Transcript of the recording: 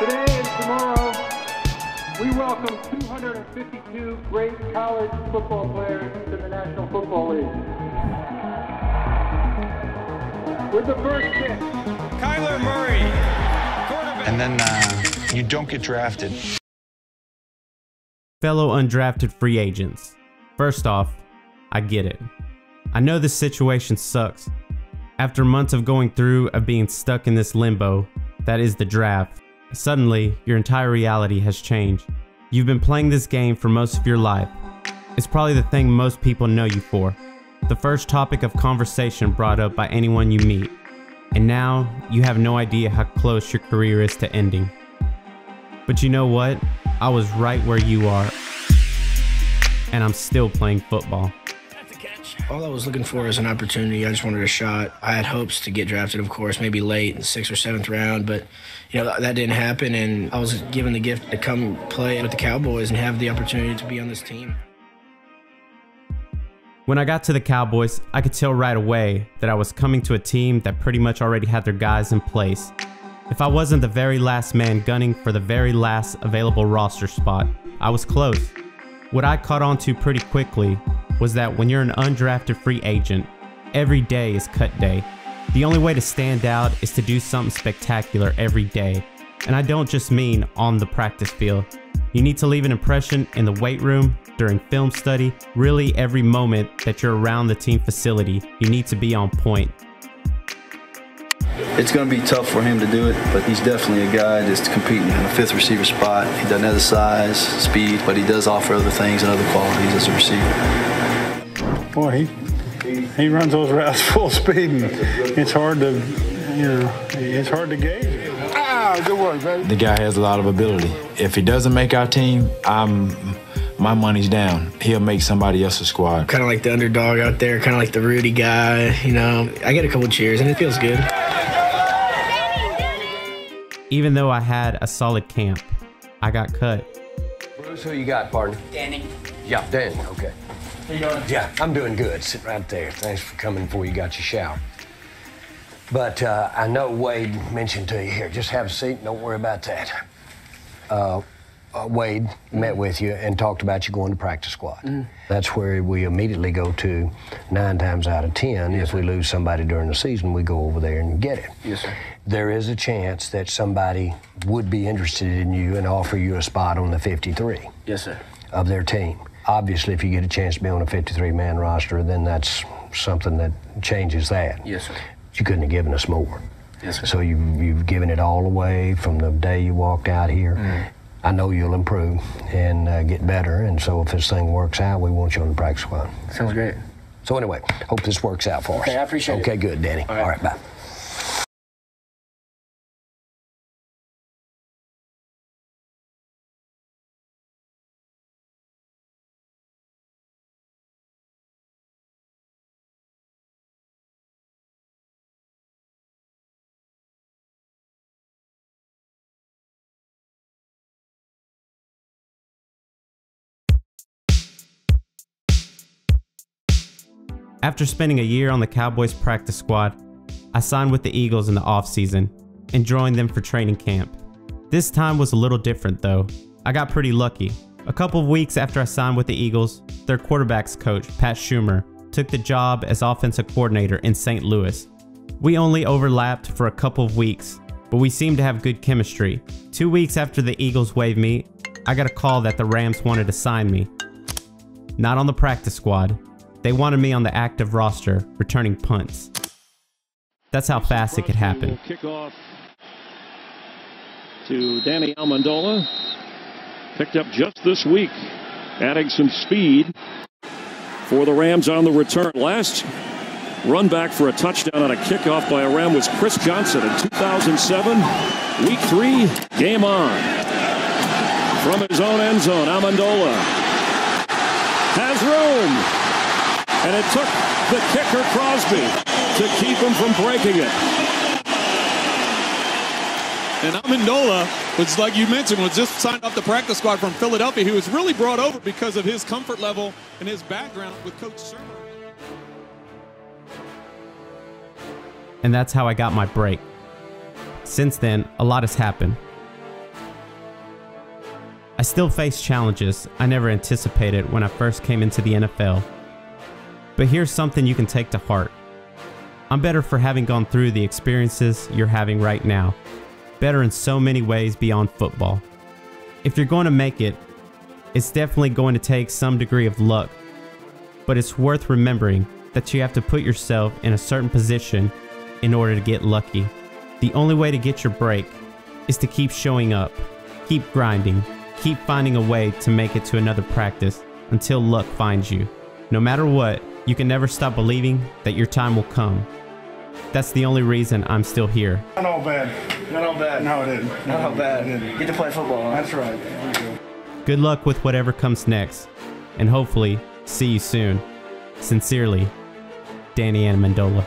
Today and tomorrow, we welcome 252 great college football players to the National Football League. With the first pick, Kyler Murray, quarterback. and then uh, you don't get drafted. Fellow undrafted free agents. First off, I get it. I know this situation sucks. After months of going through of being stuck in this limbo, that is the draft, suddenly your entire reality has changed. You've been playing this game for most of your life. It's probably the thing most people know you for. The first topic of conversation brought up by anyone you meet. And now you have no idea how close your career is to ending. But you know what? I was right where you are. And I'm still playing football. All I was looking for is an opportunity. I just wanted a shot. I had hopes to get drafted, of course, maybe late in the sixth or seventh round, but you know that didn't happen. And I was given the gift to come play with the Cowboys and have the opportunity to be on this team. When I got to the Cowboys, I could tell right away that I was coming to a team that pretty much already had their guys in place. If I wasn't the very last man gunning for the very last available roster spot, I was close. What I caught on to pretty quickly was that when you're an undrafted free agent, every day is cut day. The only way to stand out is to do something spectacular every day. And I don't just mean on the practice field. You need to leave an impression in the weight room, during film study, really every moment that you're around the team facility, you need to be on point. It's going to be tough for him to do it, but he's definitely a guy that's competing in the fifth receiver spot. He doesn't have the size, speed, but he does offer other things and other qualities as a receiver. Boy, he he runs those routes full speed, and it's hard to, you know, it's hard to gauge. Ah, good work, baby. The guy has a lot of ability. If he doesn't make our team, I'm my money's down. He'll make somebody else's squad. Kind of like the underdog out there, kind of like the Rudy guy. You know, I get a couple cheers and it feels good. Even though I had a solid camp, I got cut. Who you got, partner? Danny. Yeah, Danny, okay. How you doing? Yeah, I'm doing good. Sit right there. Thanks for coming before you got your shower. But uh, I know Wade mentioned to you here. Just have a seat. Don't worry about that. Uh, uh, Wade met with you and talked about you going to practice squad. That's where we immediately go to nine times out of ten. if we lose somebody during the season, we go over there and get it. Yes, sir. There is a chance that somebody would be interested in you and offer you a spot on the 53 Yes, sir. of their team. Obviously, if you get a chance to be on a 53 man roster, then that's something that changes that. Yes, sir. You couldn't have given us more. Yes, sir. So you, you've given it all away from the day you walked out here. Mm. I know you'll improve and uh, get better, and so if this thing works out, we want you on the practice squad. Sounds great. So anyway, hope this works out for us. Okay, I appreciate it. Okay, good, Danny. All right. All right, bye. After spending a year on the Cowboys practice squad, I signed with the Eagles in the offseason and joined them for training camp. This time was a little different though. I got pretty lucky. A couple of weeks after I signed with the Eagles, their quarterbacks coach, Pat Shurmur, took the job as offensive coordinator in St. Louis. We only overlapped for a couple of weeks, but we seemed to have good chemistry. Two weeks after the Eagles waived me, I got a call that the Rams wanted to sign me. Not on the practice squad. They wanted me on the active roster, returning punts. That's how fast it could happen. Kickoff to Danny Amendola. Picked up just this week, adding some speed for the Rams on the return. Last run back for a touchdown on a kickoff by a Ram was Chris Johnson in 2007. Week three, game on. From his own end zone, Amendola has room. And it took the kicker Crosby to keep him from breaking it. And Amendola was, like you mentioned, was just signed off the practice squad from Philadelphia. He was really brought over because of his comfort level and his background with Coach Shurmur. and that's how I got my break. Since then, a lot has happened. I still face challenges I never anticipated when I first came into the NFL. But here's something you can take to heart. I'm better for having gone through the experiences you're having right now. Better in so many ways beyond football. If you're going to make it, it's definitely going to take some degree of luck. But it's worth remembering that you have to put yourself in a certain position in order to get lucky. The only way to get your break is to keep showing up, keep grinding, keep finding a way to make it to another practice until luck finds you. No matter what, you can never stop believing that your time will come. That's the only reason I'm still here. Not all bad. Not all bad. No, it didn't. Not all bad. Get to play football. That's right. Good luck with whatever comes next, and hopefully, see you soon. Sincerely, Danny Amendola.